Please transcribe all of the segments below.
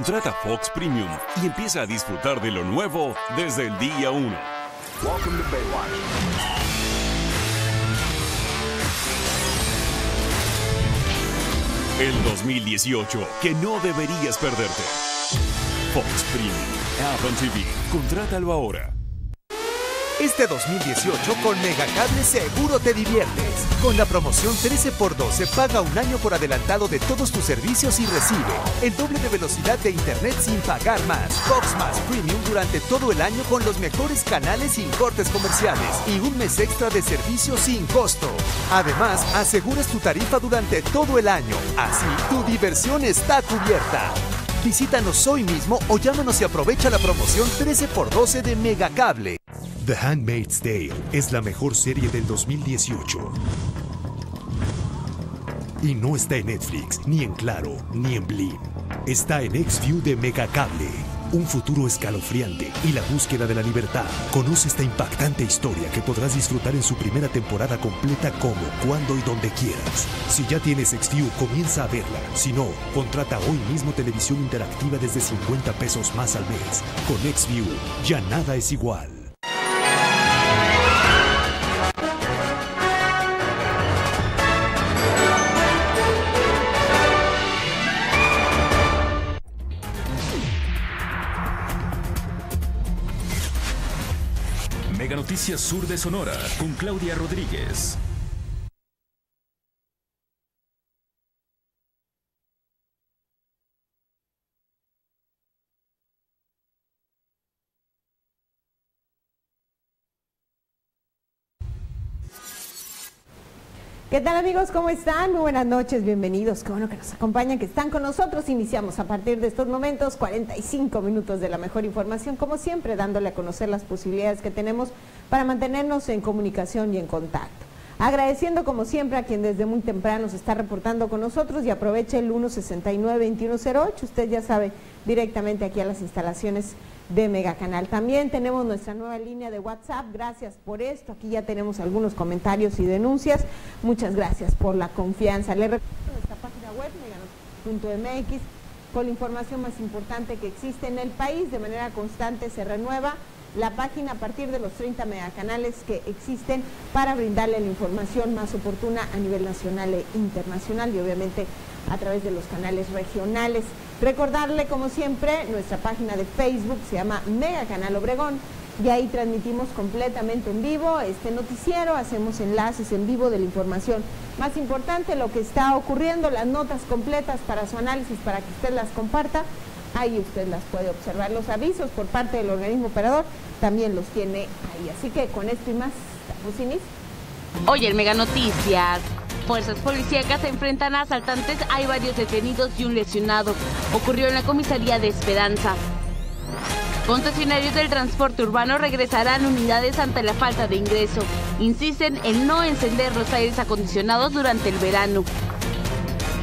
Contrata Fox Premium y empieza a disfrutar de lo nuevo desde el día 1. El 2018 que no deberías perderte. Fox Premium, Apple TV. Contrátalo ahora. Este 2018 con Megacable seguro te diviertes. Con la promoción 13x12 paga un año por adelantado de todos tus servicios y recibe el doble de velocidad de internet sin pagar más. Fox más Premium durante todo el año con los mejores canales sin cortes comerciales y un mes extra de servicio sin costo. Además, aseguras tu tarifa durante todo el año. Así, tu diversión está cubierta. Visítanos hoy mismo o llámanos y aprovecha la promoción 13x12 de Megacable. The Handmaid's Tale es la mejor serie del 2018. Y no está en Netflix, ni en Claro, ni en Blim. Está en Xview de Megacable. Un futuro escalofriante y la búsqueda de la libertad. Conoce esta impactante historia que podrás disfrutar en su primera temporada completa como, cuando y donde quieras. Si ya tienes Xview, comienza a verla. Si no, contrata hoy mismo televisión interactiva desde 50 pesos más al mes. Con Xview, ya nada es igual. Sur de Sonora con Claudia Rodríguez. ¿Qué tal amigos? ¿Cómo están? Muy buenas noches, bienvenidos. Qué bueno que nos acompañan, que están con nosotros. Iniciamos a partir de estos momentos 45 minutos de la mejor información, como siempre, dándole a conocer las posibilidades que tenemos para mantenernos en comunicación y en contacto. Agradeciendo como siempre a quien desde muy temprano se está reportando con nosotros y aproveche el 169-2108. Usted ya sabe, directamente aquí a las instalaciones de Megacanal. También tenemos nuestra nueva línea de WhatsApp. Gracias por esto. Aquí ya tenemos algunos comentarios y denuncias. Muchas gracias por la confianza. Le recuerdo nuestra página web, meganos.mx, con la información más importante que existe en el país. De manera constante se renueva la página a partir de los 30 megacanales que existen para brindarle la información más oportuna a nivel nacional e internacional y obviamente a través de los canales regionales. Recordarle, como siempre, nuestra página de Facebook se llama Mega Canal Obregón y ahí transmitimos completamente en vivo este noticiero, hacemos enlaces en vivo de la información más importante, lo que está ocurriendo, las notas completas para su análisis, para que usted las comparta. Ahí usted las puede observar. Los avisos por parte del organismo operador también los tiene ahí. Así que con esto y más, damos. Hoy en Mega Noticias. Fuerzas policíacas se enfrentan a asaltantes, hay varios detenidos y un lesionado. Ocurrió en la comisaría de Esperanza. Concesionarios del transporte urbano regresarán unidades ante la falta de ingreso. Insisten en no encender los aires acondicionados durante el verano.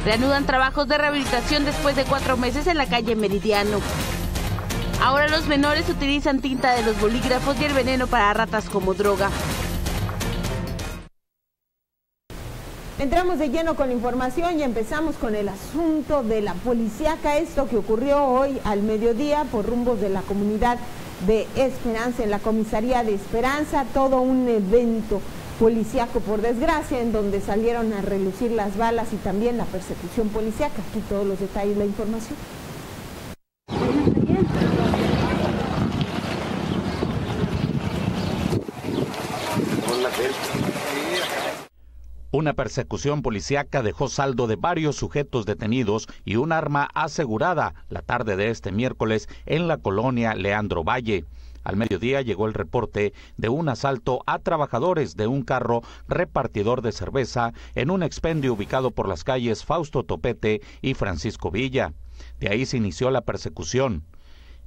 Reanudan trabajos de rehabilitación después de cuatro meses en la calle Meridiano. Ahora los menores utilizan tinta de los bolígrafos y el veneno para ratas como droga. Entramos de lleno con la información y empezamos con el asunto de la policíaca, esto que ocurrió hoy al mediodía por rumbos de la comunidad de Esperanza, en la comisaría de Esperanza, todo un evento policíaco por desgracia, en donde salieron a relucir las balas y también la persecución policíaca. Aquí todos los detalles de la información. Una persecución policíaca dejó saldo de varios sujetos detenidos y un arma asegurada la tarde de este miércoles en la colonia Leandro Valle. Al mediodía llegó el reporte de un asalto a trabajadores de un carro repartidor de cerveza en un expendio ubicado por las calles Fausto Topete y Francisco Villa. De ahí se inició la persecución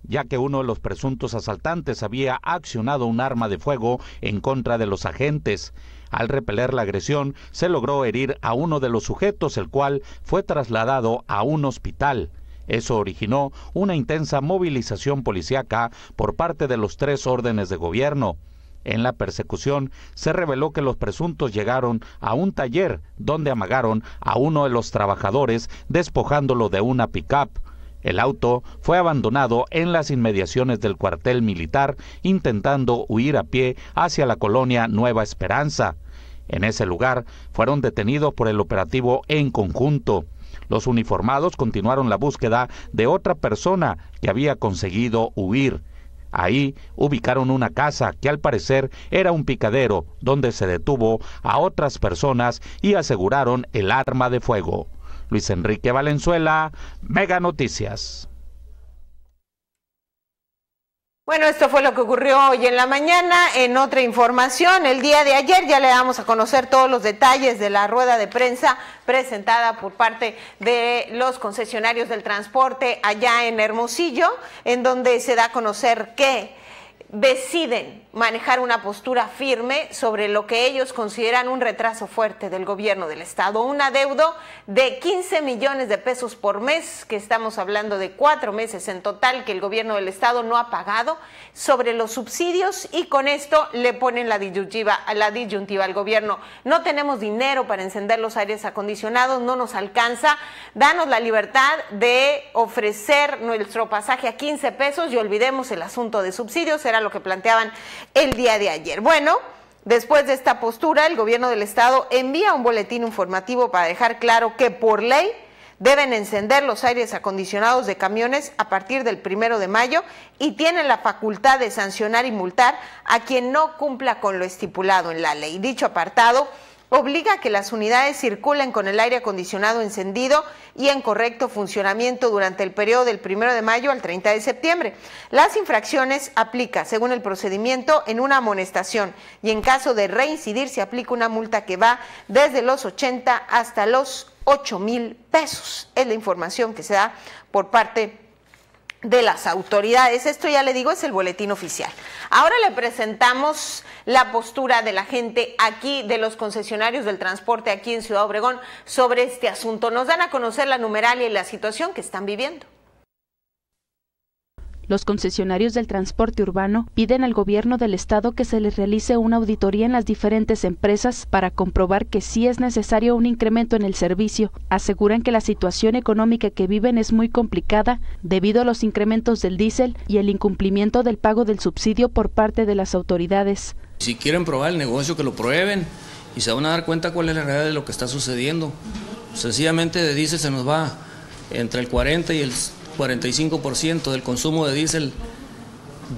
ya que uno de los presuntos asaltantes había accionado un arma de fuego en contra de los agentes. Al repeler la agresión, se logró herir a uno de los sujetos, el cual fue trasladado a un hospital. Eso originó una intensa movilización policiaca por parte de los tres órdenes de gobierno. En la persecución se reveló que los presuntos llegaron a un taller donde amagaron a uno de los trabajadores despojándolo de una pick-up. El auto fue abandonado en las inmediaciones del cuartel militar intentando huir a pie hacia la colonia Nueva Esperanza. En ese lugar fueron detenidos por el operativo en conjunto. Los uniformados continuaron la búsqueda de otra persona que había conseguido huir. Ahí ubicaron una casa que al parecer era un picadero donde se detuvo a otras personas y aseguraron el arma de fuego. Luis Enrique Valenzuela, Mega Noticias. Bueno, esto fue lo que ocurrió hoy en la mañana. En otra información, el día de ayer ya le damos a conocer todos los detalles de la rueda de prensa presentada por parte de los concesionarios del transporte allá en Hermosillo, en donde se da a conocer que deciden manejar una postura firme sobre lo que ellos consideran un retraso fuerte del gobierno del estado, un adeudo de 15 millones de pesos por mes, que estamos hablando de cuatro meses en total que el gobierno del estado no ha pagado sobre los subsidios y con esto le ponen la disyuntiva, la disyuntiva al gobierno. No tenemos dinero para encender los aires acondicionados, no nos alcanza, danos la libertad de ofrecer nuestro pasaje a 15 pesos y olvidemos el asunto de subsidios, era lo que planteaban el día de ayer. Bueno, después de esta postura, el gobierno del estado envía un boletín informativo para dejar claro que por ley deben encender los aires acondicionados de camiones a partir del primero de mayo y tienen la facultad de sancionar y multar a quien no cumpla con lo estipulado en la ley. Dicho apartado obliga que las unidades circulen con el aire acondicionado encendido y en correcto funcionamiento durante el periodo del 1 de mayo al 30 de septiembre. Las infracciones aplica, según el procedimiento, en una amonestación y en caso de reincidir se aplica una multa que va desde los 80 hasta los 8 mil pesos. Es la información que se da por parte de las autoridades. Esto ya le digo es el boletín oficial. Ahora le presentamos la postura de la gente aquí, de los concesionarios del transporte aquí en Ciudad Obregón sobre este asunto. Nos dan a conocer la numeralia y la situación que están viviendo. Los concesionarios del transporte urbano piden al gobierno del estado que se les realice una auditoría en las diferentes empresas para comprobar que sí es necesario un incremento en el servicio. Aseguran que la situación económica que viven es muy complicada debido a los incrementos del diésel y el incumplimiento del pago del subsidio por parte de las autoridades. Si quieren probar el negocio, que lo prueben y se van a dar cuenta cuál es la realidad de lo que está sucediendo. Sencillamente de diésel se nos va entre el 40 y el 45% del consumo de diésel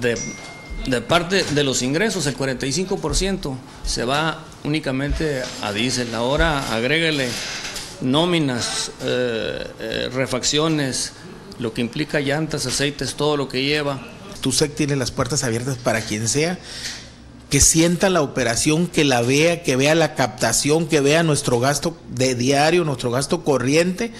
de, parte de los ingresos, el 45% se va únicamente a diésel. Ahora agrégale nóminas, eh, eh, refacciones, lo que implica llantas, aceites, todo lo que lleva. TUSEC tiene las puertas abiertas para quien sea que sienta la operación, que la vea, que vea la captación, que vea nuestro gasto de diario, nuestro gasto corriente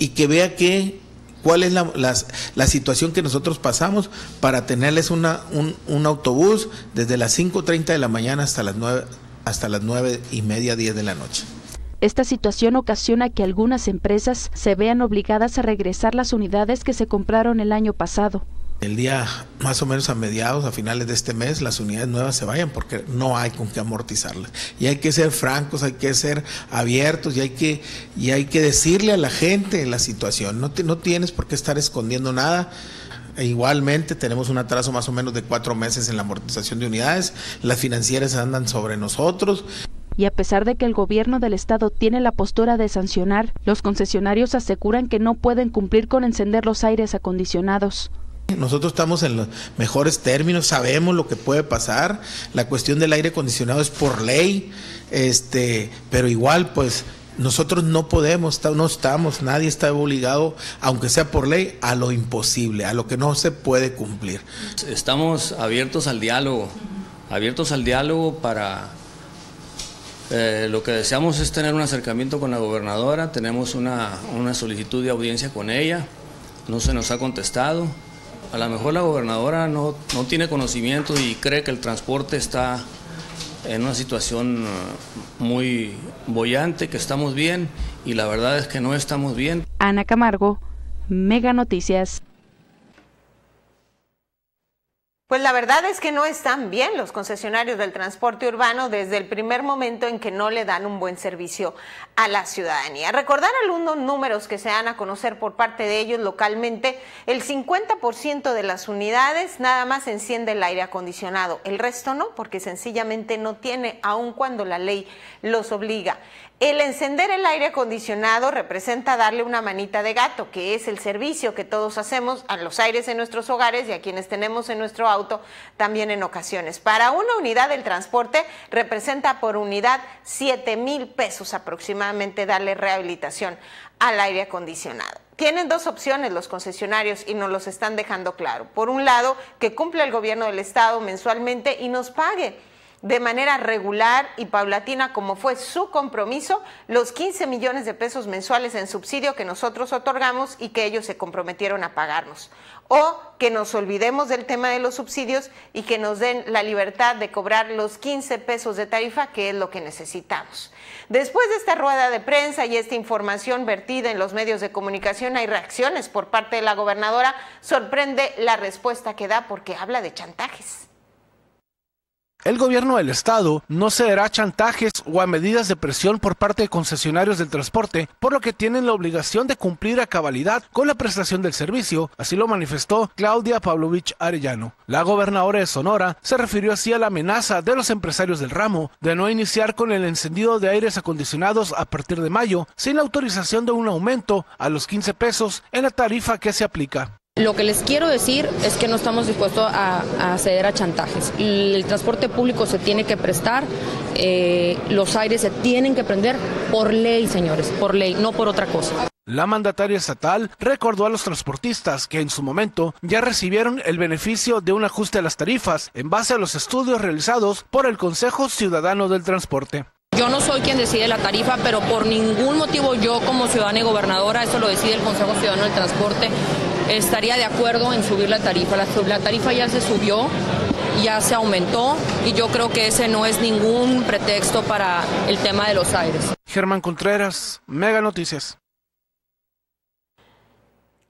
y que vea que cuál es la, la, situación que nosotros pasamos para tenerles una, un, un autobús desde las 5.30 de la mañana hasta las 9, hasta las 9 y media, 10 de la noche. Esta situación ocasiona que algunas empresas se vean obligadas a regresar las unidades que se compraron el año pasado. El día más o menos a mediados, a finales de este mes, las unidades nuevas se vayan porque no hay con qué amortizarlas. Y hay que ser francos, hay que ser abiertos y hay que, y hay que decirle a la gente la situación. No, no tienes por qué estar escondiendo nada. E igualmente tenemos un atraso más o menos de cuatro meses en la amortización de unidades. Las financieras andan sobre nosotros. Y a pesar de que el gobierno del estado tiene la postura de sancionar, los concesionarios aseguran que no pueden cumplir con encender los aires acondicionados. Nosotros estamos en los mejores términos, sabemos lo que puede pasar. La cuestión del aire acondicionado es por ley, este, pero igual, pues nosotros no podemos, no estamos, nadie está obligado, aunque sea por ley, a lo imposible, a lo que no se puede cumplir. Estamos abiertos al diálogo, abiertos al diálogo para eh, lo que deseamos es tener un acercamiento con la gobernadora, tenemos una, una solicitud de audiencia con ella, no se nos ha contestado a lo mejor la gobernadora no, no tiene conocimiento y cree que el transporte está en una situación uh, muy bollante, que estamos bien y la verdad es que no estamos bien. Ana Camargo, Mega Noticias. Pues la verdad es que no están bien los concesionarios del transporte urbano desde el primer momento en que no le dan un buen servicio a la ciudadanía. Recordar algunos números que se dan a conocer por parte de ellos localmente, el 50% de las unidades nada más enciende el aire acondicionado, el resto no, porque sencillamente no tiene, aun cuando la ley los obliga. El encender el aire acondicionado representa darle una manita de gato, que es el servicio que todos hacemos a los aires en nuestros hogares y a quienes tenemos en nuestro auto también en ocasiones. Para una unidad del transporte representa por unidad 7 mil pesos aproximadamente darle rehabilitación al aire acondicionado. Tienen dos opciones los concesionarios y nos los están dejando claro. Por un lado, que cumpla el gobierno del estado mensualmente y nos pague de manera regular y paulatina, como fue su compromiso, los 15 millones de pesos mensuales en subsidio que nosotros otorgamos y que ellos se comprometieron a pagarnos. O que nos olvidemos del tema de los subsidios y que nos den la libertad de cobrar los 15 pesos de tarifa, que es lo que necesitamos. Después de esta rueda de prensa y esta información vertida en los medios de comunicación, hay reacciones por parte de la gobernadora. Sorprende la respuesta que da porque habla de chantajes. El gobierno del estado no cederá a chantajes o a medidas de presión por parte de concesionarios del transporte, por lo que tienen la obligación de cumplir a cabalidad con la prestación del servicio, así lo manifestó Claudia Pavlovich Arellano. La gobernadora de Sonora se refirió así a la amenaza de los empresarios del ramo de no iniciar con el encendido de aires acondicionados a partir de mayo, sin la autorización de un aumento a los 15 pesos en la tarifa que se aplica. Lo que les quiero decir es que no estamos dispuestos a, ceder a chantajes. El, transporte público se tiene que prestar, eh, los aires se tienen que prender por ley, señores, por ley, no por otra cosa. La mandataria estatal recordó a los transportistas que en su momento ya recibieron el beneficio de un ajuste a las tarifas en base a los estudios realizados por el Consejo Ciudadano del Transporte. Yo no soy quien decide la tarifa, pero por ningún motivo yo como ciudadana y gobernadora, eso lo decide el Consejo Ciudadano del Transporte, estaría de acuerdo en subir la tarifa. La, tarifa ya se subió, ya se aumentó y yo creo que ese no es ningún pretexto para el tema de los aires. Germán Contreras, Mega Noticias.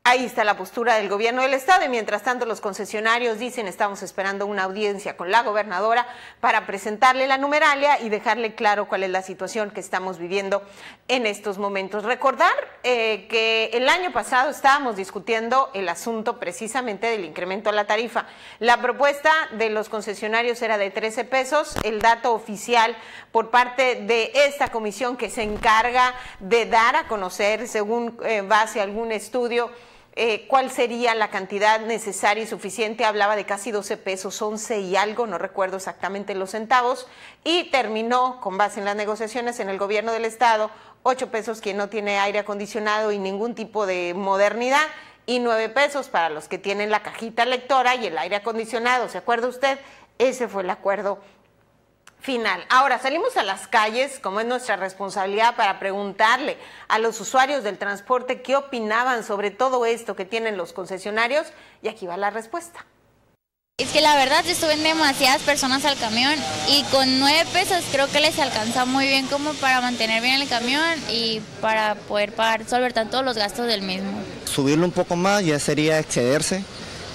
Ahí está la postura del gobierno del estado y mientras tanto los concesionarios dicen estamos esperando una audiencia con la gobernadora para presentarle la numeralia y dejarle claro cuál es la situación que estamos viviendo en estos momentos. Recordar eh, que el año pasado estábamos discutiendo el asunto precisamente del incremento a la tarifa. La propuesta de los concesionarios era de 13 pesos, el dato oficial por parte de esta comisión que se encarga de dar a conocer según eh, base algún estudio eh, cuál sería la cantidad necesaria y suficiente. Hablaba de casi 12 pesos, 11 y algo, no recuerdo exactamente los centavos, y terminó con base en las negociaciones en el gobierno del estado, 8 pesos quien no tiene aire acondicionado y ningún tipo de modernidad y 9 pesos para los que tienen la cajita lectora y el aire acondicionado. ¿Se acuerda usted? Ese fue el acuerdo final. Ahora salimos a las calles, como es nuestra responsabilidad, para preguntarle a los usuarios del transporte qué opinaban sobre todo esto que tienen los concesionarios y aquí va la respuesta. Es que la verdad se suben demasiadas personas al camión y con nueve pesos creo que les alcanza muy bien como para mantener bien el camión y para poder pagar, solver tanto los gastos del mismo. Subirlo un poco más ya sería excederse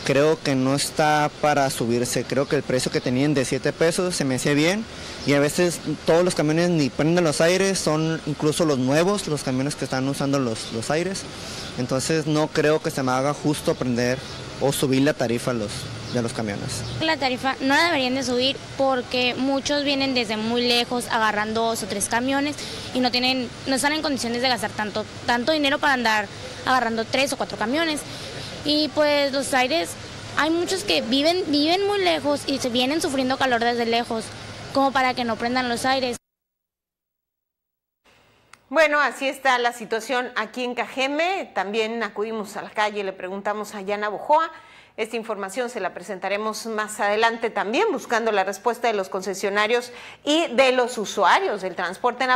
creo que no está para subirse. Creo que el precio que tenían de 7 pesos se me hacía bien y a veces todos los camiones ni prenden los aires, son incluso los nuevos, los camiones que están usando los, los aires. Entonces no creo que se me haga justo prender o subir la tarifa los, de los camiones. La tarifa no la deberían de subir porque muchos vienen desde muy lejos agarrando dos o tres camiones y no tienen, no están en condiciones de gastar tanto, tanto dinero para andar agarrando tres o cuatro camiones. Y pues los aires, hay muchos que viven, viven muy lejos y se vienen sufriendo calor desde lejos, como para que no prendan los aires. Bueno, así está la situación aquí en Cajeme. También acudimos a la calle le preguntamos a Yana Bojoa. Esta información se la presentaremos más adelante también, buscando la respuesta de los concesionarios y de los usuarios del transporte en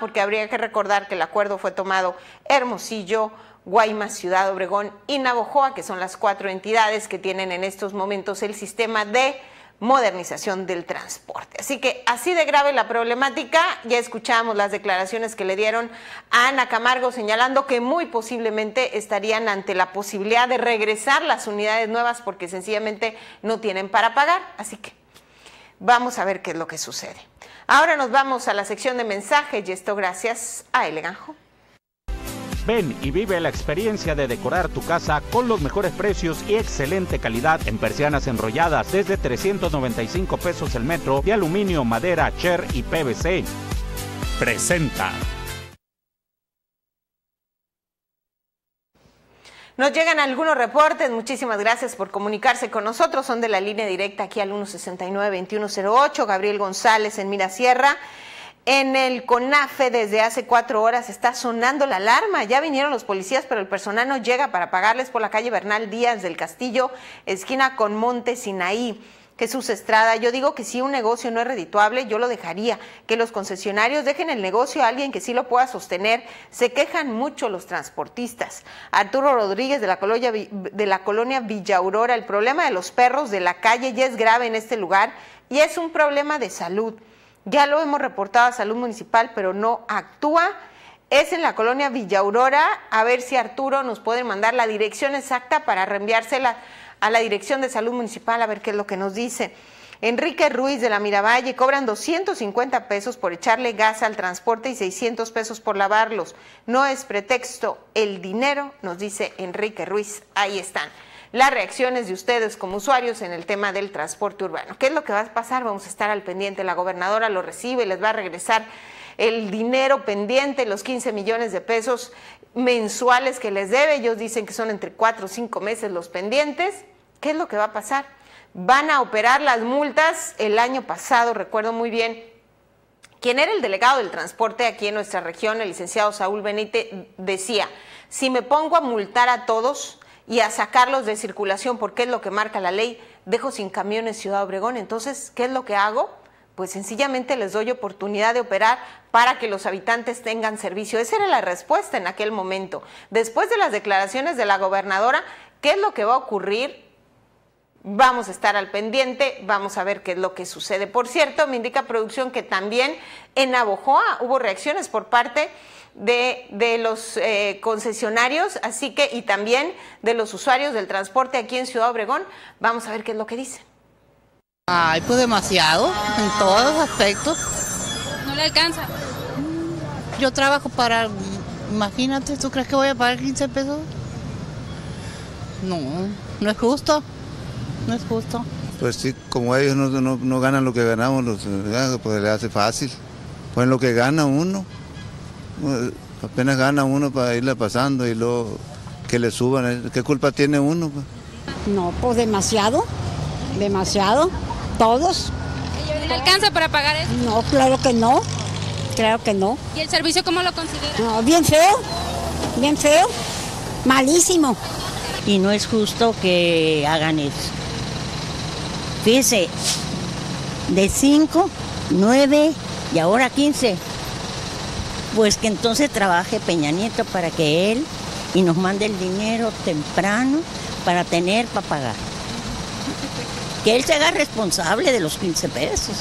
porque habría que recordar que el acuerdo fue tomado Hermosillo, Guaymas, Ciudad Obregón y Navojoa, que son las cuatro entidades que tienen en estos momentos el sistema de modernización del transporte. Así que así de grave la problemática, ya escuchamos las declaraciones que le dieron a Ana Camargo señalando que muy posiblemente estarían ante la posibilidad de regresar las unidades nuevas porque sencillamente no tienen para pagar. Así que vamos a ver qué es lo que sucede. Ahora nos vamos a la sección de mensajes y esto gracias a Eleganjo. Ven y vive la experiencia de decorar tu casa con los mejores precios y excelente calidad en persianas enrolladas desde 395 pesos el metro de aluminio, madera, cher y PVC. Presenta. Nos llegan algunos reportes, muchísimas gracias por comunicarse con nosotros, son de la línea directa aquí al 169-2108, Gabriel González en Mirasierra. En el CONAFE desde hace cuatro horas está sonando la alarma. Ya vinieron los policías, pero el personal no llega para pagarles por la calle Bernal Díaz del Castillo, esquina con Monte Sinaí. Jesús Estrada, yo digo que si un negocio no es redituable, yo lo dejaría. Que los concesionarios dejen el negocio a alguien que sí lo pueda sostener. Se quejan mucho los transportistas. Arturo Rodríguez de la colonia, de la colonia Villa Aurora, el problema de los perros de la calle ya es grave en este lugar y es un problema de salud. Ya lo hemos reportado a Salud Municipal, pero no actúa. Es en la colonia Villa Aurora. A ver si Arturo nos puede mandar la dirección exacta para reenviársela a la Dirección de Salud Municipal a ver qué es lo que nos dice. Enrique Ruiz de la Miravalle cobran 250 pesos por echarle gas al transporte y 600 pesos por lavarlos. No es pretexto el dinero, nos dice Enrique Ruiz. Ahí están las reacciones de ustedes como usuarios en el tema del transporte urbano. ¿Qué es lo que va a pasar? Vamos a estar al pendiente. La gobernadora lo recibe, les va a regresar el dinero pendiente, los 15 millones de pesos mensuales que les debe. Ellos dicen que son entre 4 o 5 meses los pendientes. ¿Qué es lo que va a pasar? Van a operar las multas. El año pasado, recuerdo muy bien, quien era el delegado del transporte aquí en nuestra región, el licenciado Saúl Benítez, decía, si me pongo a multar a todos, y a sacarlos de circulación porque es lo que marca la ley, dejo sin camiones Ciudad Obregón. Entonces, ¿qué es lo que hago? Pues sencillamente les doy oportunidad de operar para que los habitantes tengan servicio. Esa era la respuesta en aquel momento. Después de las declaraciones de la gobernadora, ¿qué es lo que va a ocurrir? Vamos a estar al pendiente, vamos a ver qué es lo que sucede. Por cierto, me indica producción que también en Abojoa hubo reacciones por parte de, los eh, concesionarios, así que y también de los usuarios del transporte aquí en Ciudad Obregón. Vamos a ver qué es lo que dice. Ay, pues demasiado, en todos los aspectos. ¿No le alcanza? Yo trabajo para, imagínate, ¿tú crees que voy a pagar 15 pesos? No, no es justo, no es justo. Pues sí, como ellos no, no, ganan lo que ganamos, los, pues le hace fácil. Pues lo que gana uno. Apenas gana uno para irle pasando y luego que le suban. ¿eh? ¿Qué culpa tiene uno? Pues? No, pues demasiado, demasiado, todos. ¿Le alcanza para pagar eso? No, claro que no, claro que no. ¿Y el servicio cómo lo considera? No, bien feo, bien feo, malísimo. Y no es justo que hagan eso. Fíjese, de 5, 9 y ahora 15 pues que entonces trabaje Peña Nieto para que él y nos mande el dinero temprano para tener para pagar. Que él se haga responsable de los 15 pesos.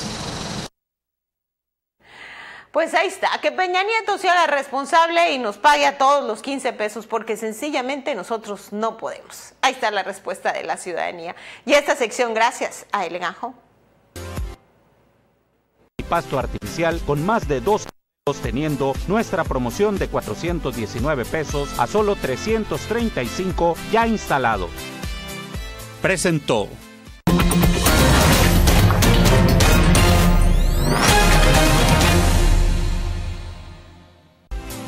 Pues ahí está, que Peña Nieto se haga responsable y nos pague a todos los 15 pesos, porque sencillamente nosotros no podemos. Ahí está la respuesta de la ciudadanía. Y esta sección, gracias a Eleganjo. Pasto artificial con más de dos teniendo nuestra promoción de 419 pesos a solo 335 ya instalado. Presentó.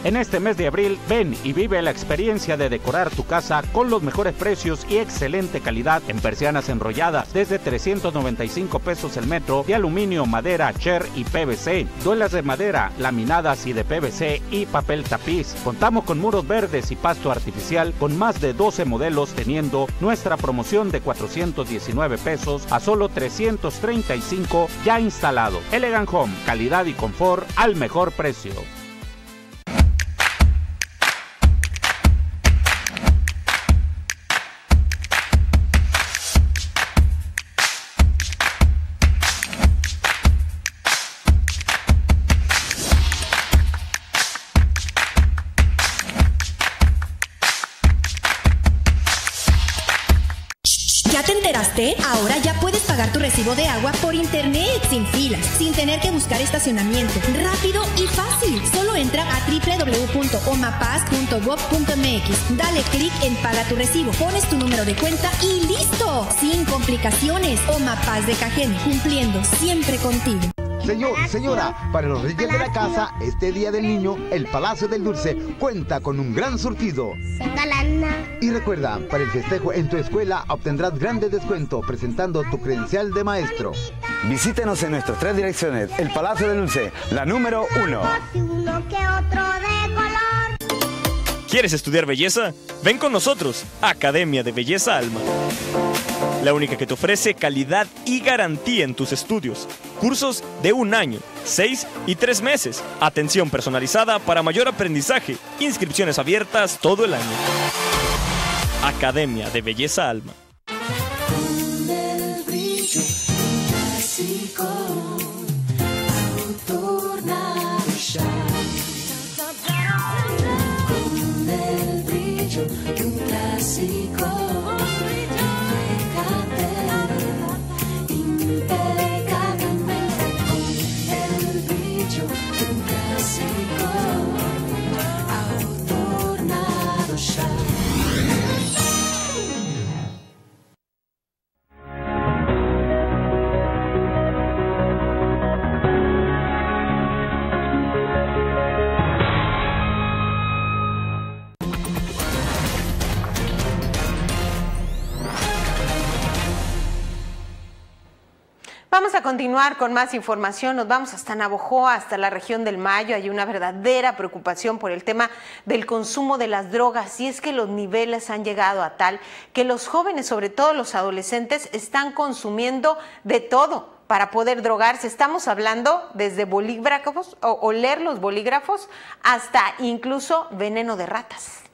En este mes de abril, ven y vive la experiencia de decorar tu casa con los mejores precios y excelente calidad en persianas enrolladas desde 395 pesos el metro de aluminio, madera, cher y PVC, duelas de madera, laminadas y de PVC y papel tapiz. Contamos con muros verdes y pasto artificial con más de 12 modelos teniendo nuestra promoción de 419 pesos a solo 335 ya instalado. Elegant Home, calidad y confort al mejor precio. Ahora ya puedes pagar tu recibo de agua por internet, sin filas, sin tener que buscar estacionamiento. Rápido y fácil. Solo entra a www.omapaz.gov.mx. Dale clic en Paga tu recibo, pones tu número de cuenta y listo. Sin complicaciones. Omapaz de Cajeme, cumpliendo siempre contigo. Señor, señora, para los reyes de la casa, este Día del Niño, el Palacio del Dulce cuenta con un gran surtido. Y recuerda, para el festejo en tu escuela obtendrás grandes descuento presentando tu credencial de maestro. Visítenos en nuestras tres direcciones. El Palacio del Dulce, la número uno. ¿Quieres estudiar belleza? Ven con nosotros, Academia de Belleza Alma. La única que te ofrece calidad y garantía en tus estudios. Cursos de un año, seis y tres meses. Atención personalizada para mayor aprendizaje. Inscripciones abiertas todo el año. Academia de Belleza Alma. Continuar con más información. Nos vamos hasta Navojoa, hasta la región del Mayo. Hay una verdadera preocupación por el tema del consumo de las drogas y es que los niveles han llegado a tal que los jóvenes, sobre todo los adolescentes, están consumiendo de todo para poder drogarse. Estamos hablando desde bolígrafos o oler los bolígrafos hasta incluso veneno de ratas.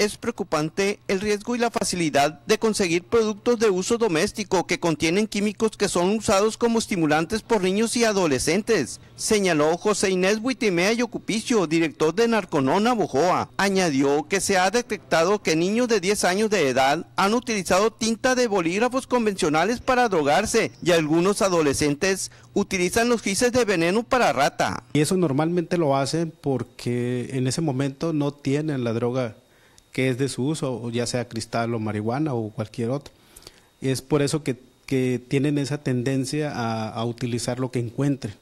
Es preocupante el riesgo y la facilidad de conseguir productos de uso doméstico que contienen químicos que son usados como estimulantes por niños y adolescentes, señaló José Inés Buitimea Yocupicio, director de Narconona Bojoa. Añadió que se ha detectado que niños de 10 años de edad han utilizado tinta de bolígrafos convencionales para drogarse y algunos adolescentes utilizan los gises de veneno para rata. Y eso normalmente lo hacen porque en ese momento no tienen la droga que es de su uso, ya sea cristal o marihuana o cualquier otro. Es por eso que, que tienen esa tendencia a, a, utilizar lo que encuentren,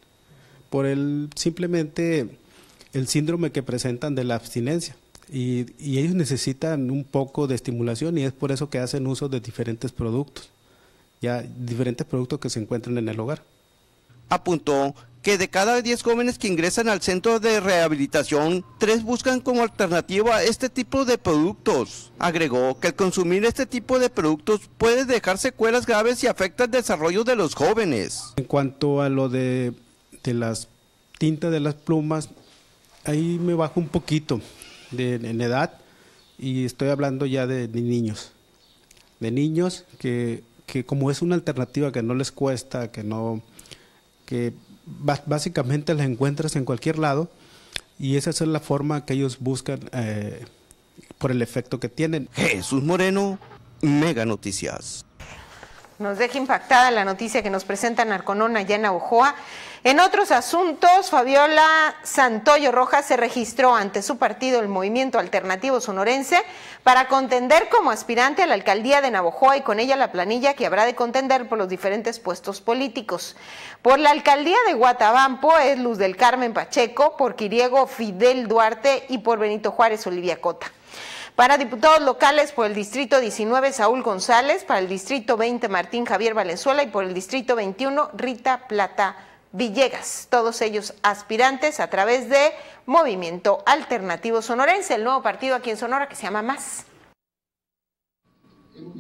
por el simplemente el síndrome que presentan de la abstinencia. Y, y ellos necesitan un poco de estimulación y es por eso que hacen uso de diferentes productos, ya diferentes productos que se encuentran en el hogar. Apuntó que de cada 10 jóvenes que ingresan al centro de rehabilitación, tres buscan como alternativa este tipo de productos. Agregó que el consumir este tipo de productos puede dejar secuelas graves y afecta el desarrollo de los jóvenes. En cuanto a lo de, de las tintas de las plumas, ahí me bajo un poquito de, en edad y estoy hablando ya de, de niños. De niños que, que como es una alternativa que no les cuesta, que no que básicamente las encuentras en cualquier lado y esa es la forma que ellos buscan eh, por el efecto que tienen. Jesús Moreno, Mega Noticias. Nos deja impactada la noticia que nos presenta Narconona allá en Ojoa. En otros asuntos, Fabiola Santoyo Rojas se registró ante su partido, el Movimiento Alternativo Sonorense, para contender como aspirante a la alcaldía de Navojoa y con ella la planilla que habrá de contender por los diferentes puestos políticos. Por la alcaldía de Guatabampo es Luz del Carmen Pacheco, por Quiriego Fidel Duarte y por Benito Juárez Olivia Cota. Para diputados locales por el Distrito 19, Saúl González, para el Distrito 20, Martín Javier Valenzuela y por el Distrito 21, Rita Plata Villegas. Todos ellos aspirantes a través de Movimiento Alternativo Sonorense, el nuevo partido aquí en Sonora que se llama Más.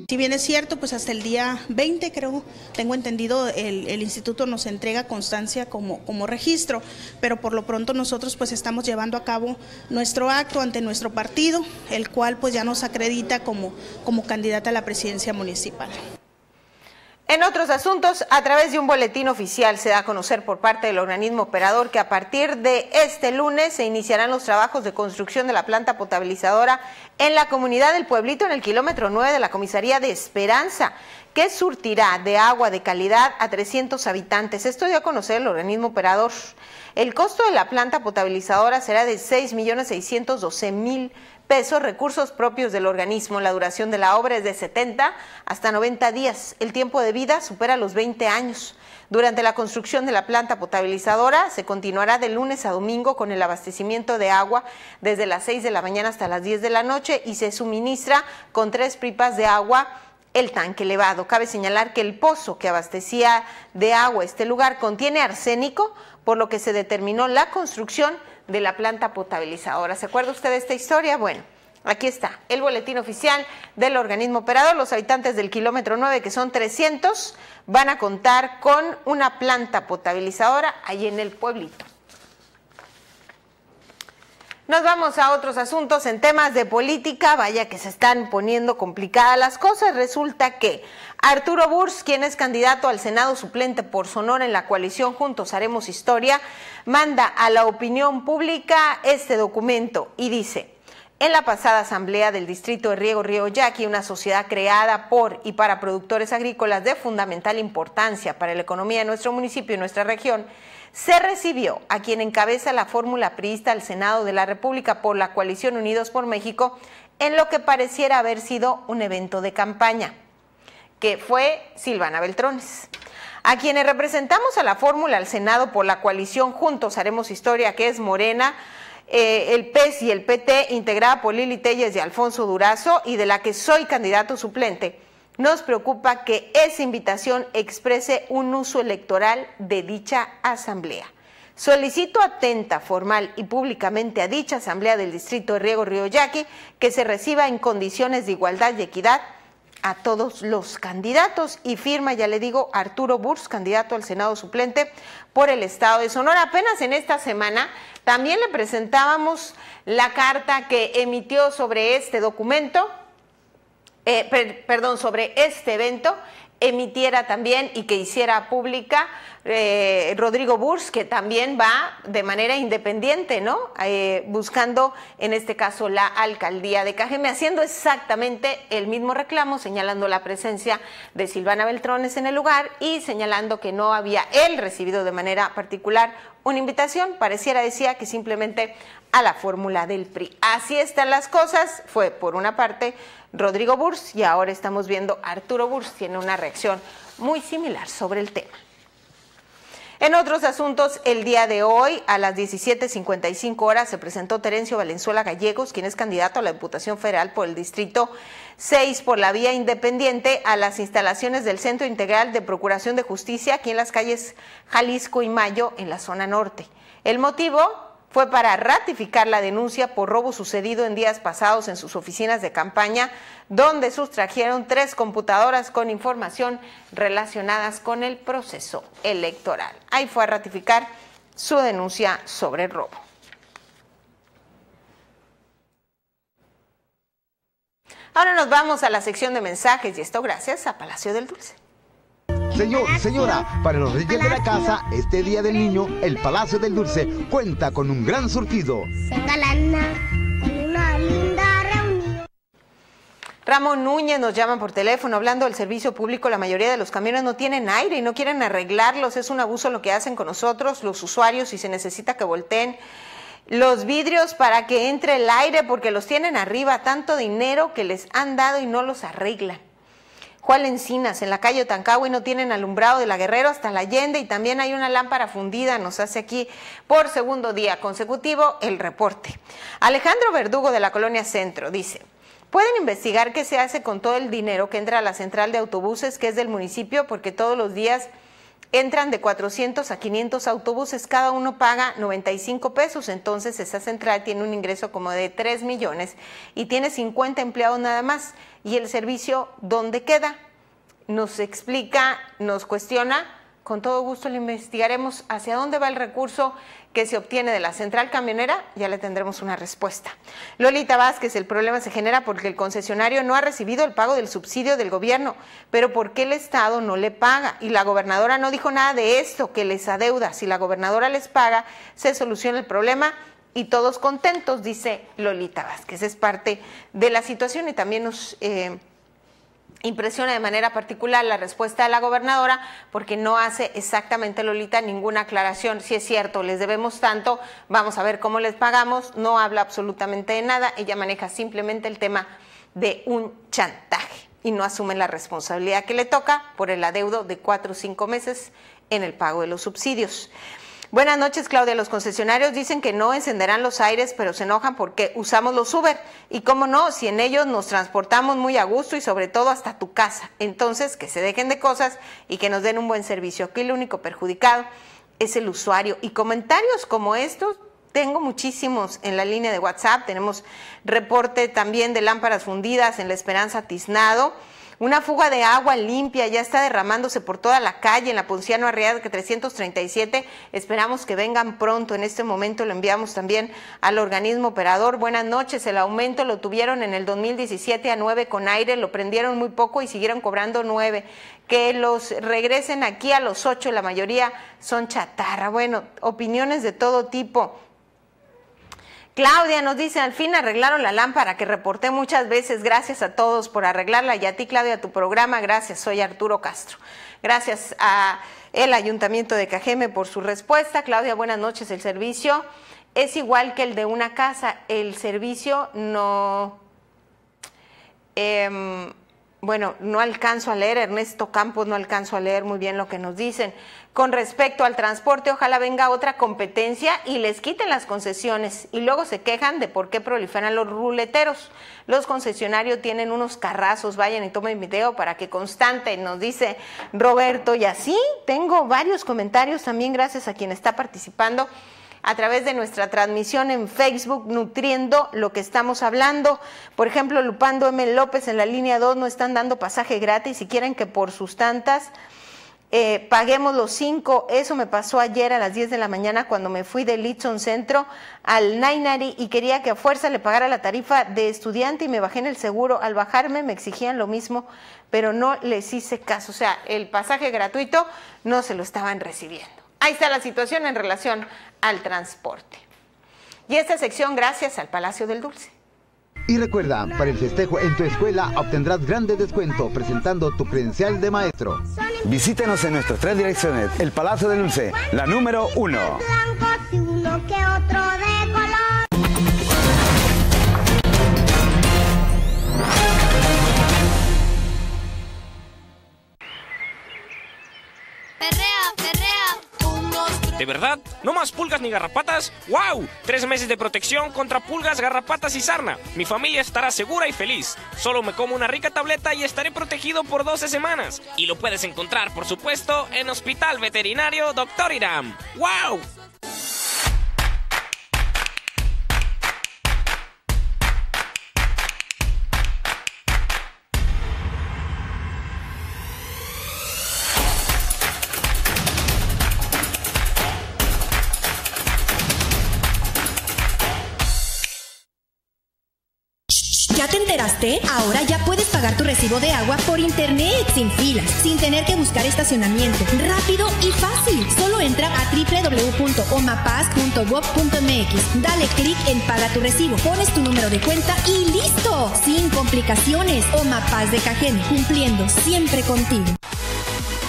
Si bien es cierto, pues hasta el día 20, creo, tengo entendido, el, instituto nos entrega constancia como, como registro, pero por lo pronto nosotros pues estamos llevando a cabo nuestro acto ante nuestro partido, el cual pues ya nos acredita como, como candidata a la presidencia municipal. En otros asuntos, a través de un boletín oficial se da a conocer por parte del organismo operador que a partir de este lunes se iniciarán los trabajos de construcción de la planta potabilizadora en la comunidad del Pueblito en el kilómetro 9 de la comisaría de Esperanza, que surtirá de agua de calidad a 300 habitantes. Esto dio a conocer el organismo operador. El costo de la planta potabilizadora será de 6.612.000 pesos, recursos propios del organismo. La duración de la obra es de 70 hasta 90 días. El tiempo de vida supera los 20 años. Durante la construcción de la planta potabilizadora se continuará de lunes a domingo con el abastecimiento de agua desde las 6 de la mañana hasta las 10 de la noche y se suministra con tres pipas de agua el tanque elevado. Cabe señalar que el pozo que abastecía de agua este lugar contiene arsénico, por lo que se determinó la construcción de la planta potabilizadora. ¿Se acuerda usted de esta historia? Bueno. Aquí está, el boletín oficial del organismo operador. Los habitantes del kilómetro 9, que son 300, van a contar con una planta potabilizadora ahí en el pueblito. Nos vamos a otros asuntos en temas de política. Vaya que se están poniendo complicadas las cosas. Resulta que Arturo Burs, quien es candidato al Senado suplente por Sonora en la coalición Juntos Haremos Historia, manda a la opinión pública este documento y dice, en la pasada asamblea del distrito de Riego Río Yaqui, una sociedad creada por y para productores agrícolas de fundamental importancia para la economía de nuestro municipio y nuestra región, se recibió a quien encabeza la fórmula priista al Senado de la República por la coalición Unidos por México en lo que pareciera haber sido un evento de campaña, que fue Silvana Beltrones. A quienes representamos a la fórmula al Senado por la coalición Juntos Haremos Historia, que es Morena, eh, el PES y el PT, integrada por Lili Telles y Alfonso Durazo, y de la que soy candidato suplente, nos preocupa que esa invitación exprese un uso electoral de dicha asamblea. Solicito atenta, formal y públicamente a dicha asamblea del distrito de Riego Río Yaqui que se reciba en condiciones de igualdad y equidad a todos los candidatos y firma, ya le digo, Arturo Burs, candidato al Senado suplente por el Estado de Sonora. Apenas en esta semana también le presentábamos la carta que emitió sobre este documento eh, per- perdón, sobre este evento emitiera también y que hiciera pública eh, Rodrigo Burs, que también va de manera independiente, ¿no? Eh, buscando, en este caso, la alcaldía de Cajeme, haciendo exactamente el mismo reclamo, señalando la presencia de Silvana Beltrones en el lugar y señalando que no había él recibido de manera particular una invitación, pareciera decía que simplemente a la fórmula del PRI. Así están las cosas, fue por una parte Rodrigo Burs y ahora estamos viendo Arturo Burs tiene una reacción muy similar sobre el tema. En otros asuntos, el día de hoy, a las 17.55 horas, se presentó Terencio Valenzuela Gallegos, quien es candidato a la Diputación Federal por el Distrito 6 por la vía independiente a las instalaciones del Centro Integral de Procuración de Justicia, aquí en las calles Jalisco y Mayo, en la zona norte. El motivo fue para ratificar la denuncia por robo sucedido en días pasados en sus oficinas de campaña, donde sustrajeron tres computadoras con información relacionadas con el proceso electoral. Ahí fue a ratificar su denuncia sobre el robo. Ahora nos vamos a la sección de mensajes y esto gracias a Palacio del Dulce. Señor, señora, para los reyes de la casa, este Día del Niño, el Palacio del Dulce cuenta con un gran surtido. una linda reunión. Ramón Núñez nos llama por teléfono hablando del servicio público. La mayoría de los camiones no tienen aire y no quieren arreglarlos. Es un abuso lo que hacen con nosotros, los usuarios, y se necesita que volteen los vidrios para que entre el aire porque los tienen arriba. Tanto dinero que les han dado y no los arreglan. Juan Encinas, en la calle Tancagua no tienen alumbrado de la Guerrero hasta la Allende y también hay una lámpara fundida, nos hace aquí por segundo día consecutivo el reporte. Alejandro Verdugo de la Colonia Centro dice, pueden investigar qué se hace con todo el dinero que entra a la central de autobuses que es del municipio porque todos los días entran de 400 a 500 autobuses, cada uno paga 95 pesos, entonces esa central tiene un ingreso como de 3 millones y tiene 50 empleados nada más. ¿Y el servicio dónde queda? Nos explica, nos cuestiona con todo gusto le investigaremos hacia dónde va el recurso que se obtiene de la central camionera, ya le tendremos una respuesta. Lolita Vázquez, el problema se genera porque el concesionario no ha recibido el pago del subsidio del gobierno, pero ¿por qué el Estado no le paga? Y la gobernadora no dijo nada de esto, que les adeuda. Si la gobernadora les paga, se soluciona el problema y todos contentos, dice Lolita Vázquez. Es parte de la situación y también nos... eh, Impresiona de manera particular la respuesta de la gobernadora porque no hace exactamente, Lolita, ninguna aclaración. Si es cierto, les debemos tanto, vamos a ver cómo les pagamos. No habla absolutamente de nada. Ella maneja simplemente el tema de un chantaje y no asume la responsabilidad que le toca por el adeudo de cuatro o cinco meses en el pago de los subsidios. Buenas noches, Claudia. Los concesionarios dicen que no encenderán los aires, pero se enojan porque usamos los Uber. Y cómo no, si en ellos nos transportamos muy a gusto y sobre todo hasta tu casa. Entonces, que se dejen de cosas y que nos den un buen servicio. Aquí el único perjudicado es el usuario. Y comentarios como estos tengo muchísimos en la línea de WhatsApp. Tenemos reporte también de lámparas fundidas en la Esperanza Tiznado. Una fuga de agua limpia ya está derramándose por toda la calle en la Ponciano Arriaga 337. Esperamos que vengan pronto. En este momento lo enviamos también al organismo operador. Buenas noches. El aumento lo tuvieron en el 2017 a 9 con aire. Lo prendieron muy poco y siguieron cobrando 9. Que los regresen aquí a los 8. La mayoría son chatarra. Bueno, opiniones de todo tipo. Claudia nos dice, al fin arreglaron la lámpara que reporté muchas veces. Gracias a todos por arreglarla y a ti, Claudia, a tu programa. Gracias, soy Arturo Castro. Gracias a el Ayuntamiento de Cajeme por su respuesta. Claudia, buenas noches. El servicio es igual que el de una casa. El servicio no... em, bueno, no alcanzo a leer, Ernesto Campos, no alcanzo a leer muy bien lo que nos dicen. Con respecto al transporte, ojalá venga otra competencia y les quiten las concesiones y luego se quejan de por qué proliferan los ruleteros. Los concesionarios tienen unos carrazos, vayan y tomen video para que constante, nos dice Roberto. Y así tengo varios comentarios también gracias a quien está participando a través de nuestra transmisión en Facebook, nutriendo lo que estamos hablando. Por ejemplo, Lupando M. López en la línea 2 no están dando pasaje gratis y quieren que por sus tantas eh, paguemos los cinco. Eso me pasó ayer a las 10 de la mañana cuando me fui de Litson Centro al Nainari y quería que a fuerza le pagara la tarifa de estudiante y me bajé en el seguro. Al bajarme me exigían lo mismo, pero no les hice caso. O sea, el pasaje gratuito no se lo estaban recibiendo. Ahí está la situación en relación al transporte. Y esta sección gracias al Palacio del Dulce. Y recuerda, para el festejo en tu escuela obtendrás grande descuento presentando tu credencial de maestro. Visítenos en nuestras tres direcciones. El Palacio del Dulce, la número uno verdad? ¿No más pulgas ni garrapatas? ¡Wow! Tres meses de protección contra pulgas, garrapatas y sarna. Mi familia estará segura y feliz. Solo me como una rica tableta y estaré protegido por 12 semanas. Y lo puedes encontrar, por supuesto, en Hospital Veterinario Dr. Iram. ¡Wow! Ahora ya puedes pagar tu recibo de agua por internet, sin filas, sin tener que buscar estacionamiento. Rápido y fácil. Solo entra a www.omapaz.gov.mx. Dale clic en Paga tu recibo, pones tu número de cuenta y listo. Sin complicaciones. Omapaz de Cajeme, cumpliendo siempre contigo.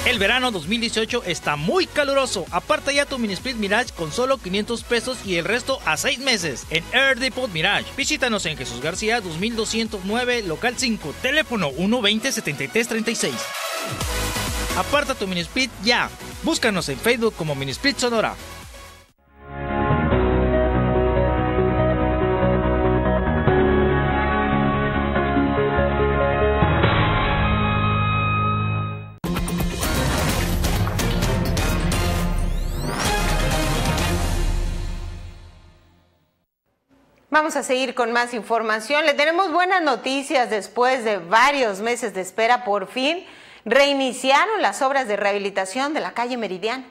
El verano 2018 está muy caluroso. Aparta ya tu mini Mirage con solo 500 pesos y el resto a 6 meses en Air Depot Mirage. Visítanos en Jesús García 2209, local 5, teléfono 120-7336. Aparta tu mini ya. Búscanos en Facebook como Mini Split Sonora. Vamos a seguir con más información. Le tenemos buenas noticias después de varios meses de espera. Por fin reiniciaron las obras de rehabilitación de la calle Meridiana.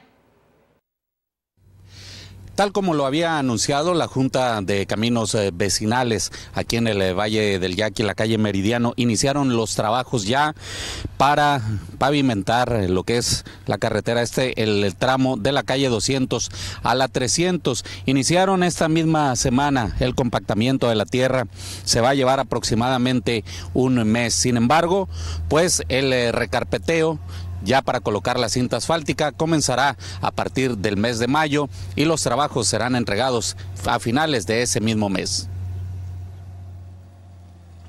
Tal como lo había anunciado la Junta de Caminos eh, Vecinales aquí en el eh, Valle del Yaqui, la calle Meridiano, iniciaron los trabajos ya para pavimentar eh, lo que es la carretera este, el, tramo de la calle 200 a la 300. Iniciaron esta misma semana el compactamiento de la tierra. Se va a llevar aproximadamente un mes. Sin embargo, pues el recarpeteo ya para colocar la cinta asfáltica comenzará a partir del mes de mayo y los trabajos serán entregados a finales de ese mismo mes.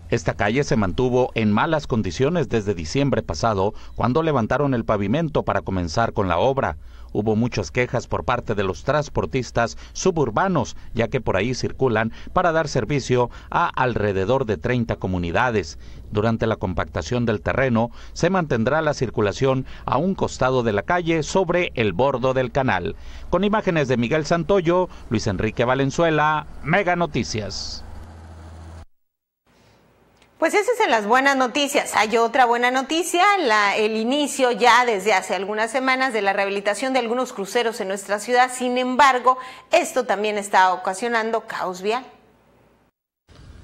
Esta calle se mantuvo en malas condiciones desde diciembre pasado, cuando levantaron el pavimento para comenzar con la obra. Hubo muchas quejas por parte de los transportistas suburbanos, ya que por ahí circulan para dar servicio a alrededor de 30 comunidades. Durante la compactación del terreno se mantendrá la circulación a un costado de la calle sobre el bordo del canal. Con imágenes de Miguel Santoyo, Luis Enrique Valenzuela, Mega Noticias. Pues esas son las buenas noticias. Hay otra buena noticia, el inicio ya desde hace algunas semanas de la rehabilitación de algunos cruceros en nuestra ciudad. Sin embargo, esto también está ocasionando caos vial.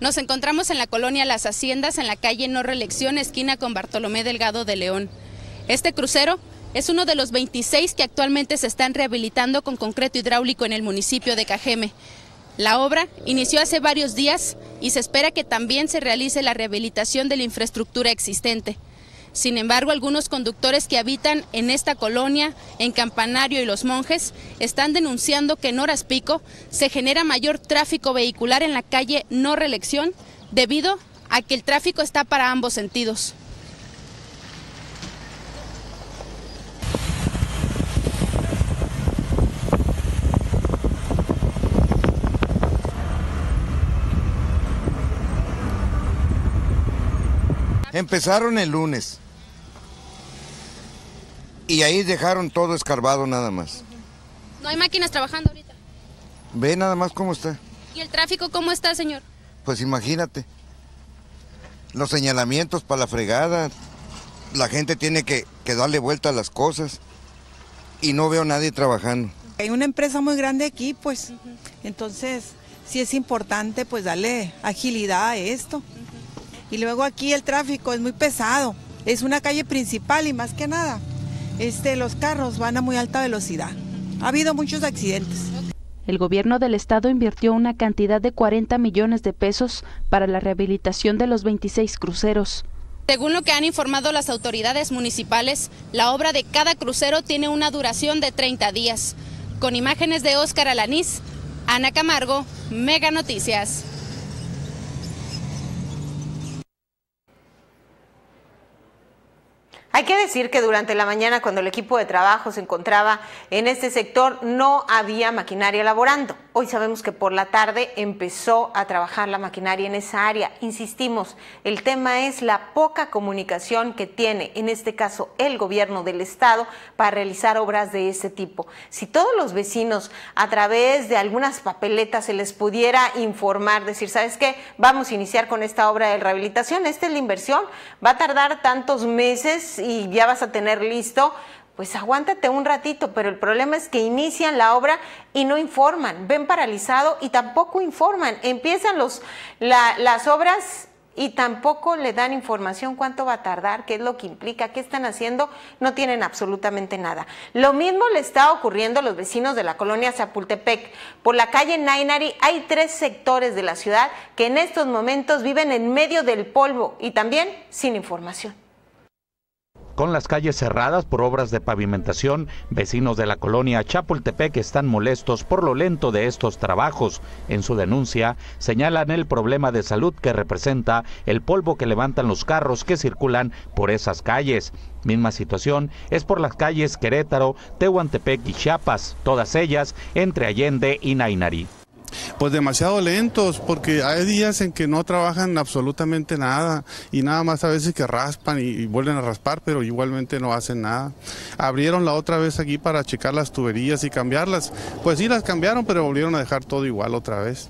Nos encontramos en la colonia Las Haciendas, en la calle No Reelección, esquina con Bartolomé Delgado de León. Este crucero es uno de los 26 que actualmente se están rehabilitando con concreto hidráulico en el municipio de Cajeme. La obra inició hace varios días y se espera que también se realice la rehabilitación de la infraestructura existente. Sin embargo, algunos conductores que habitan en esta colonia, en Campanario y Los Monjes, están denunciando que en horas pico se genera mayor tráfico vehicular en la calle No Reelección debido a que el tráfico está para ambos sentidos. Empezaron el lunes. Y ahí dejaron todo escarbado nada más. No hay máquinas trabajando ahorita. Ve nada más cómo está. ¿Y el tráfico cómo está, señor? Pues imagínate. Los señalamientos para la fregada. La gente tiene que, darle vuelta a las cosas. Y no veo a nadie trabajando. Hay una empresa muy grande aquí, pues. Entonces, sí es importante, pues, darle agilidad a esto. Y luego aquí el tráfico es muy pesado. Es una calle principal y más que nada, este, los carros van a muy alta velocidad. Ha habido muchos accidentes. El gobierno del estado invirtió una cantidad de 40 millones de pesos para la rehabilitación de los 26 cruceros. Según lo que han informado las autoridades municipales, la obra de cada crucero tiene una duración de 30 días. Con imágenes de Óscar Alanís, Ana Camargo, Mega Noticias. Hay que decir que durante la mañana, cuando el equipo de trabajo se encontraba en este sector, no había maquinaria laborando. Hoy sabemos que por la tarde empezó a trabajar la maquinaria en esa área. Insistimos, el tema es la poca comunicación que tiene, en este caso, el gobierno del estado para realizar obras de ese tipo. Si todos los vecinos, a través de algunas papeletas, se les pudiera informar, decir, ¿sabes qué? Vamos a iniciar con esta obra de rehabilitación, esta es la inversión, va a tardar tantos meses y ya vas a tener listo, pues aguántate un ratito, pero el problema es que inician la obra y no informan, ven paralizado y tampoco informan. Empiezan los, las obras y tampoco le dan información cuánto va a tardar, qué es lo que implica, qué están haciendo, no tienen absolutamente nada. Lo mismo le está ocurriendo a los vecinos de la colonia Zapultepec. Por la calle Nainari hay tres sectores de la ciudad que en estos momentos viven en medio del polvo y también sin información. Con las calles cerradas por obras de pavimentación, vecinos de la colonia Chapultepec están molestos por lo lento de estos trabajos. En su denuncia, señalan el problema de salud que representa el polvo que levantan los carros que circulan por esas calles. Misma situación es por las calles Querétaro, Tehuantepec y Chiapas, todas ellas entre Allende y Nainari pues demasiado lentos, porque hay días en que no trabajan absolutamente nada y nada más a veces que raspan y, vuelven a raspar, pero igualmente no hacen nada. Abrieron la otra vez aquí para checar las tuberías y cambiarlas. Pues sí las cambiaron, pero volvieron a dejar todo igual otra vez.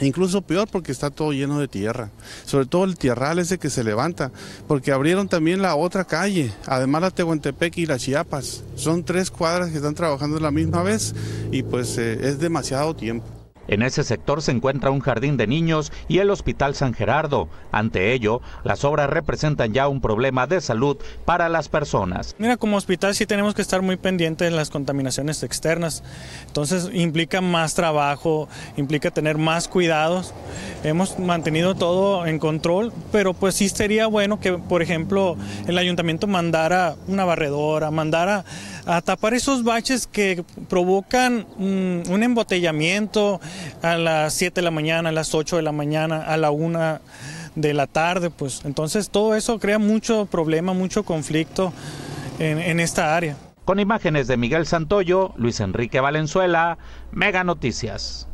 Incluso peor porque está todo lleno de tierra, sobre todo el tierral ese que se levanta, porque abrieron también la otra calle, además la Tehuantepec y la Chiapas. Son tres cuadras que están trabajando la misma vez y pues eh, es demasiado tiempo. En ese sector se encuentra un jardín de niños y el Hospital San Gerardo. Ante ello, las obras representan ya un problema de salud para las personas. Mira, como hospital sí tenemos que estar muy pendientes de las contaminaciones externas. Entonces implica más trabajo, implica tener más cuidados. Hemos mantenido todo en control, pero pues sí sería bueno que, por ejemplo, el ayuntamiento mandara una barredora, mandara a tapar esos baches que provocan mm, un embotellamiento a las 7 de la mañana, a las 8 de la mañana, a la 1 de la tarde, pues entonces todo eso crea mucho problema, mucho conflicto en, en esta área. Con imágenes de Miguel Santoyo, Luis Enrique Valenzuela, Mega Noticias.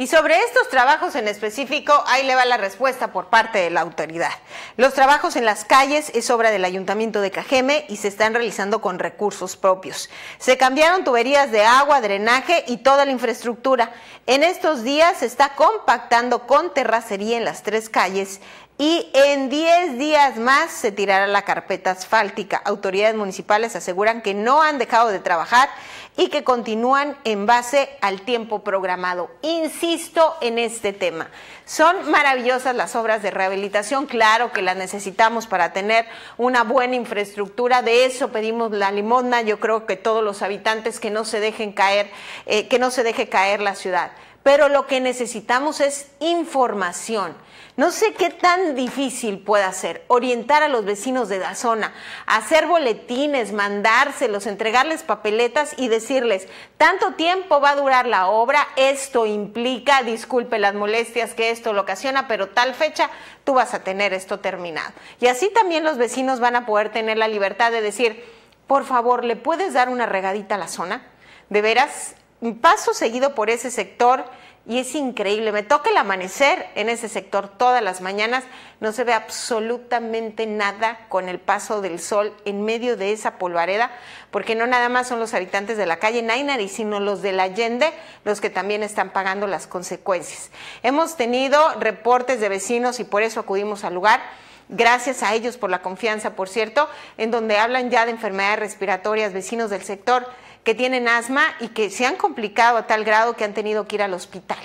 Y sobre estos trabajos en específico, ahí le va la respuesta por parte de la autoridad. Los trabajos en las calles es obra del Ayuntamiento de Cajeme y se están realizando con recursos propios. Se cambiaron tuberías de agua, drenaje y toda la infraestructura. En estos días se está compactando con terracería en las tres calles y en 10 días más se tirará la carpeta asfáltica. Autoridades municipales aseguran que no han dejado de trabajar y que continúan en base al tiempo programado. Insisto en este tema. Son maravillosas las obras de rehabilitación, claro que las necesitamos para tener una buena infraestructura, de eso pedimos la limosna, yo creo que todos los habitantes que no se dejen caer, eh, que no se deje caer la ciudad. Pero lo que necesitamos es información. No sé qué tan difícil pueda ser orientar a los vecinos de la zona, hacer boletines, mandárselos, entregarles papeletas y decirles, tanto tiempo va a durar la obra, esto implica, disculpe las molestias que esto lo ocasiona, pero tal fecha tú vas a tener esto terminado. Y así también los vecinos van a poder tener la libertad de decir, por favor, ¿le puedes dar una regadita a la zona? De veras, paso seguido por ese sector y es increíble. Me toca el amanecer en ese sector todas las mañanas. No se ve absolutamente nada con el paso del sol en medio de esa polvareda, porque no nada más son los habitantes de la calle Nainari, sino los de la Allende los que también están pagando las consecuencias. Hemos tenido reportes de vecinos y por eso acudimos al lugar gracias a ellos por la confianza, por cierto, en donde hablan ya de enfermedades respiratorias, vecinos del sector que tienen asma y que se han complicado a tal grado que han tenido que ir al hospital.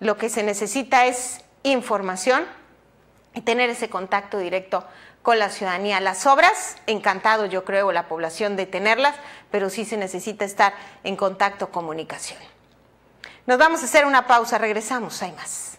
Lo que se necesita es información y tener ese contacto directo con la ciudadanía. Las obras, encantado yo creo la población de tenerlas, pero sí se necesita estar en contacto, comunicación. Nos vamos a hacer una pausa, regresamos, hay más.